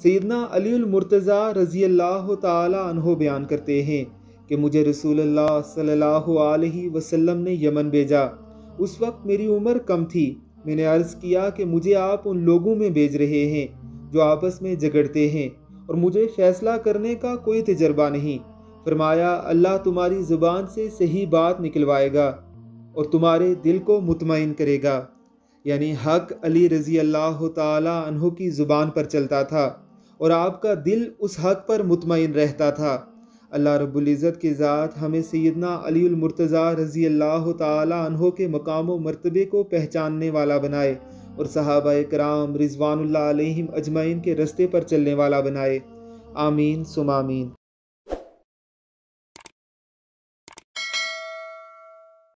सैदना अलीमरतज़ा रज़ी अल्लाह तहो बयान करते हैं कि मुझे रसूल सल्लल्लाहु अलैहि ने यमन भेजा। उस वक्त मेरी उम्र कम थी। मैंने अर्ज़ किया कि मुझे आप उन लोगों में भेज रहे हैं जो आपस में झगड़ते हैं और मुझे फ़ैसला करने का कोई तजर्बा नहीं। फरमाया, अल्लाह तुम्हारी ज़ुबान से सही बात निकलवाएगा और तुम्हारे दिल को मुतमिन करेगा। यानी हक अली रज़ी अल्लाह तहों की ज़ुबान पर चलता था। और आपका दिल उस हक पर मुतमिन रहता था। अल्लाह रब्ज़त की ज़ात हमें सैदना अलीमरतज़ा रज़ी अल्लाह तहों के मकाम व मरतबे को पहचानने वाला बनाए और सहाबा कराम रिजवान अजमैन के रस्ते पर चलने वाला बनाए। आमीन सुमामीन